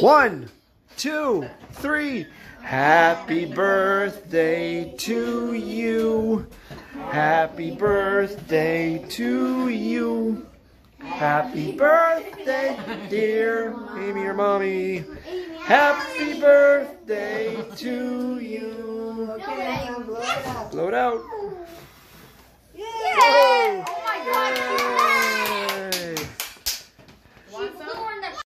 One, two, three. Happy birthday to you. Happy birthday to you. Happy birthday, dear Amy, or mommy. Happy birthday to you. Blow it out.